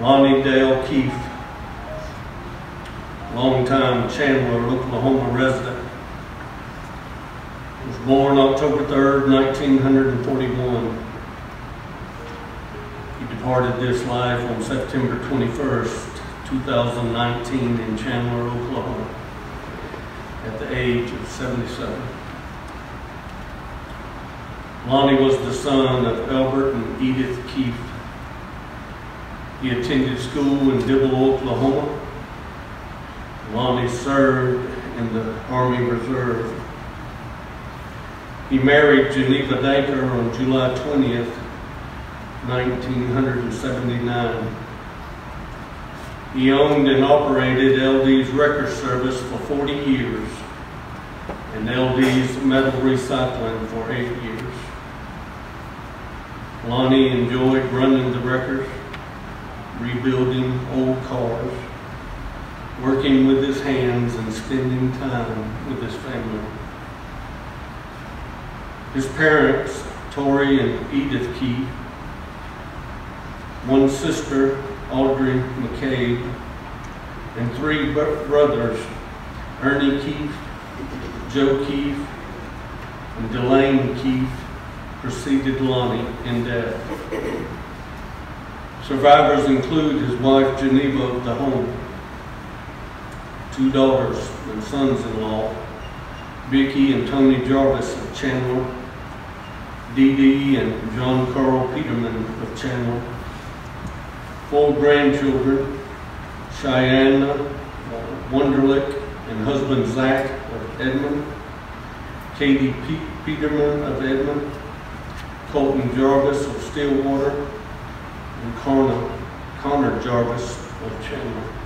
Lonnie Dale Keef, longtime Chandler, Oklahoma resident. Was born October 3rd, 1941. He departed this life on September 21st, 2019 in Chandler, Oklahoma, at the age of 77. Lonnie was the son of Albert and Edith Keef. He attended school in Dibble, Oklahoma. Lonnie served in the Army Reserve. He married Geneva Danker on July 20th, 1979. He owned and operated LD's wrecker service for 40 years and LD's metal recycling for eight years. Lonnie enjoyed running the wreckers, rebuilding old cars, working with his hands and spending time with his family. His parents, Tori and Edith Keef, one sister, Audrey McCabe, and three brothers, Ernie Keef, Joe Keef, and Delane Keef, preceded Lonnie in death. Survivors include his wife Geneva of the home, two daughters and sons-in-law, Vicki and Tony Jarvis of Chandler, Dee Dee and John Carl Peterman of Chandler, four grandchildren, Cheyenne uh, Wunderlich and husband Zach of Edmond, Katie Pe- Peterman of Edmond, Colton Jarvis of Stillwater, and Connor, Connor Jarvis of Chandler.